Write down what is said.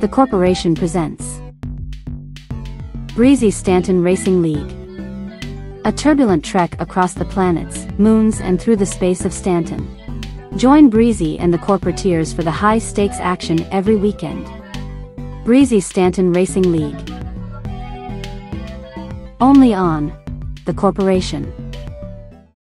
The corporation presents Breezie Stanton Racing League. A turbulent trek across the planets, moons, and through the space of Stanton. Join Breezie and the corporateers for the high stakes action every weekend. Breezie Stanton Racing League. Only on The Corporation.